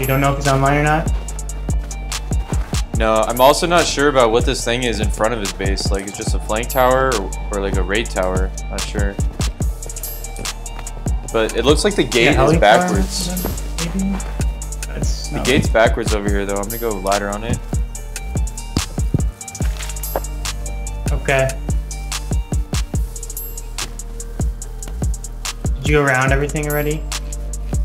You don't know if he's online or not? No, I'm also not sure about what this thing is in front of his base. Like, it's just a flank tower or, or like a raid tower. Not sure. But it looks like the gate Yeah, is backwards. The gate's backwards over here, though. I'm gonna go ladder on it. Okay. Did you go around everything already?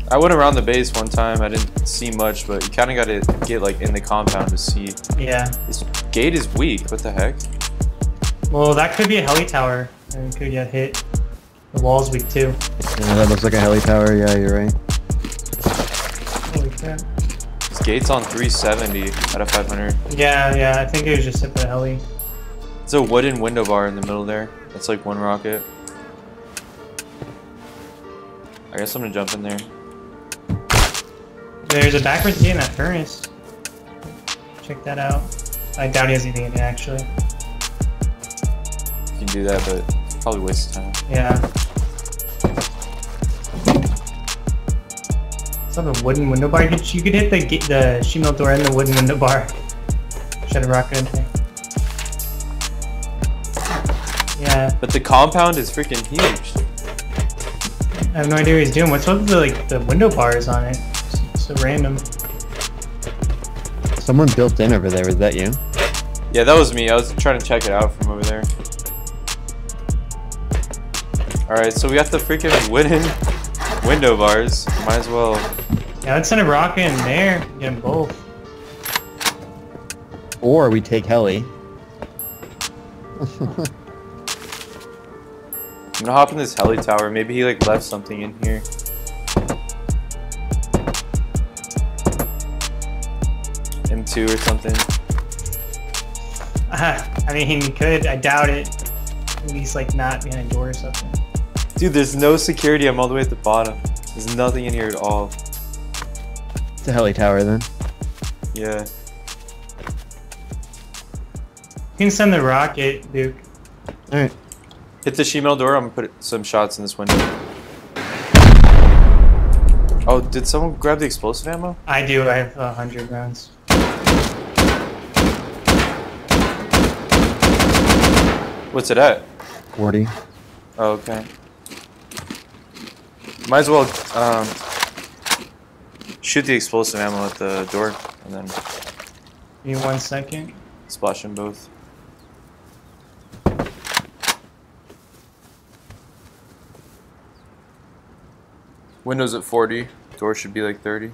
I went around the base one time. I didn't see much, but you kind of got to get like in the compound to see. Yeah. This gate is weak. What the heck? Well, that could be a heli tower. And it could get hit. The wall's weak too. Yeah, that looks like a heli tower. Yeah, you're right. Holy crap. This gate's on 370 out of 500. Yeah, yeah, I think it was just hit by the heli. It's a wooden window bar in the middle there. That's like one rocket. I guess I'm gonna jump in there. There's a backwards gate in that furnace. Check that out. I doubt he has anything in it actually. You can do that, but it's probably waste time. Yeah. It's not a wooden window bar. You could, hit the the metal door and the wooden window bar. Should have rocket in there. Yeah, But the compound is freaking huge. I have no idea what he's doing. What's with the like the window bars on it? So random. Someone built in over there. Was that you? Yeah, that was me. I was trying to check it out from over there. Alright, so we got the freaking wooden window bars. Might as well. Yeah, let's send a rocket in there. Get them both. Or we take heli. I'm gonna hop in this heli tower. Maybe he like left something in here. M2 or something. Uh-huh. I mean, he could. I doubt it. At least like not behind a door or something. Dude, there's no security. I'm all the way at the bottom. There's nothing in here at all. It's a heli tower then. Yeah. You can send the rocket, Duke. All right. Hit the sheet metal door. I'm gonna put some shots in this window. Oh, did someone grab the explosive ammo? I do. I have a hundred rounds. What's it at? 40. Oh, okay. Might as well um, shoot the explosive ammo at the door and then Give me one second. splash them both. Windows at 40. Door should be like 30.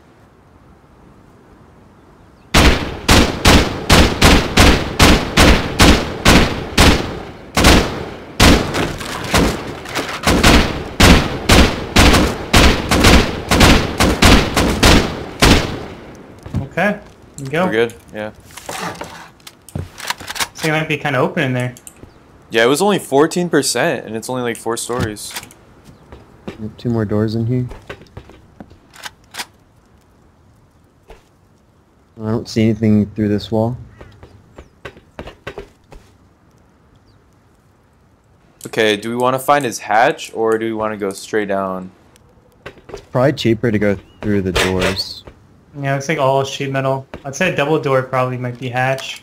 Okay. Here we go. We're good? Yeah. So it might be kind of open in there. Yeah, it was only 14% and it's only like four stories. We have two more doors in here. I don't see anything through this wall. Okay, do we want to find his hatch or do we want to go straight down? It's probably cheaper to go through the doors. Yeah, looks like all sheet metal. I'd say a double door probably might be hatch.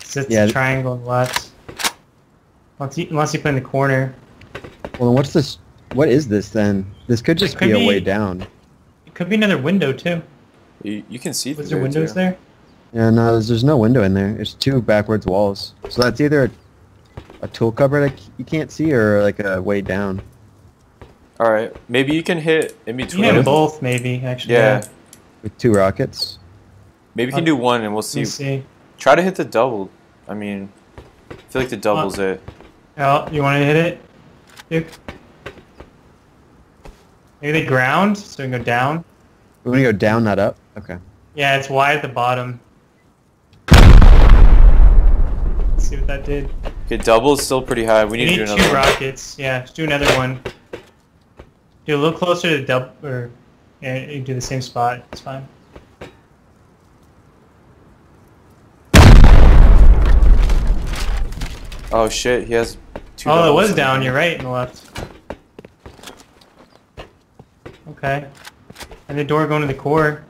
'Cause it's Yeah. a triangle on the left. Unless you, unless you put in the corner. Well, then what's this? What is this then? This could just could be a way down. It could be another window too. You, you can see Was there windows too. there? Yeah, no, there's, there's no window in there. It's two backwards walls. So that's either a, a tool cupboard I c- you can't see or like a way down. All right, maybe you can hit in You between. can have both maybe actually. Yeah, With two rockets. maybe you uh, can do one and we'll see. see. Try to hit the double. I mean, I feel like the double's uh, it. Oh, you want to hit it? Duke? Maybe the ground, so we can go down. We want to go down, not up? Okay. Yeah, it's wide at the bottom. Let's see what that did. Okay, double is still pretty high. We We need, need to do two another one. rockets. Yeah, let's do another one. Do a little closer to double, or yeah, you do the same spot. It's fine. Oh shit, he has two. oh, it was down. there. You're right, and left. Okay. And the door going to the core.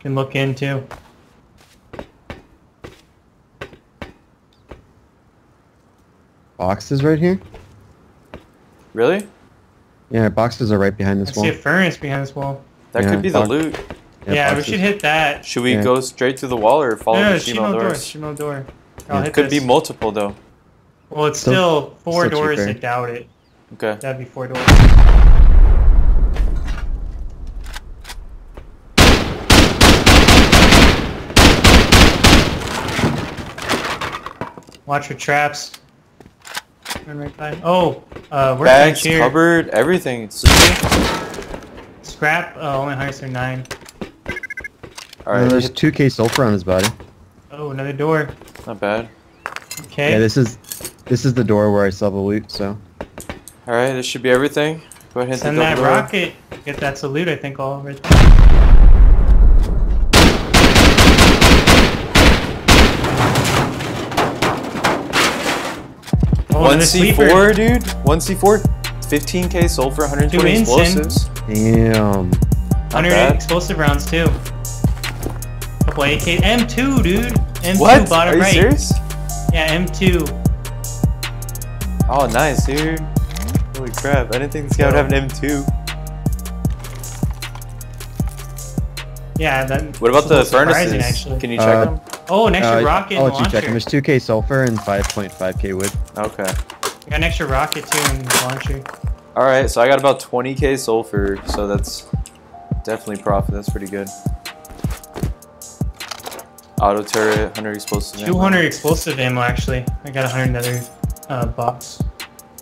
can look in too. Boxes right here? Really? Yeah, boxes are right behind this I this see wall. a furnace behind this wall. That Yeah, could be the box- loot. Yeah, we should hit that. Should we Yeah. go straight through the wall or follow no, no, the Shimo Shimo door. doors? Shimo door. I'll Yeah, hit Could be multiple though. Well, it's Still- still four still doors. cheaper. I doubt it. Okay. That'd be four doors. Watch for traps. Right. Oh, uh, workbench Bags, here. cupboard, everything. Sleeping. Scrap. Oh, only highest are nine. All right. Uh, right. there's 2k sulfur on his body. Oh, another door. Not bad. Okay. Yeah, this is this is the door where I sell the loot. So All right. This should be everything. Go ahead and Send that door. rocket. Get that salute. I think all right. Oh, One another C sleeper. four, dude. One C four. 15k sulfur, 120 Two ensign. explosives. Damn. 100 bad. explosive rounds too. Couple AK. M2, dude. M2 What? bottom Are you right. serious? Yeah, M2. Oh, nice, dude. Holy crap! I didn't think this guy would have an M2. Yeah, that. What about the furnaces? Actually. Can you check Uh, them? Oh, an extra Uh, rocket I'll let you check them. There's 2k sulfur and 5.5k wood. Okay. We got an extra rocket too and launcher. All right, so I got about 20k sulfur, so that's definitely profit. That's pretty good. Auto turret, 100 explosive. ammo. 200 explosive ammo actually. I got 100 another uh, box.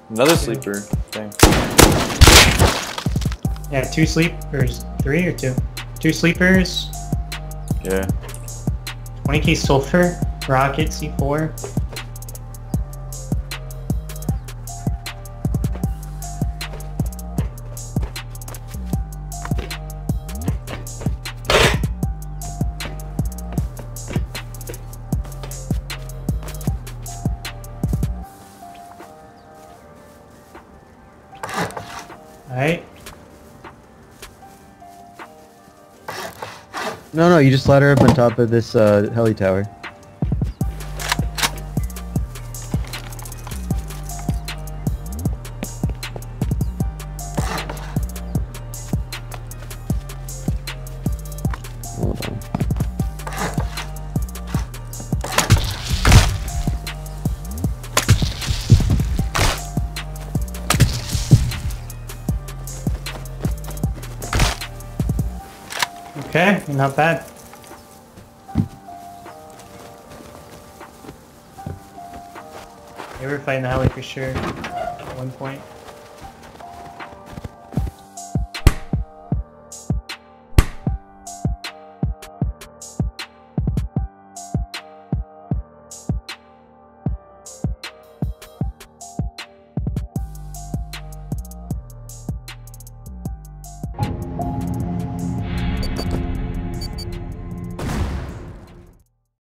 Another sleeper. Dang. Yeah, two sleepers. Three or two? Two sleepers. Yeah. 20k sulfur. Rocket C4. No, no, you just ladder up on top of this uh, heli tower. Okay, not bad. They were fighting the heli for sure at one point.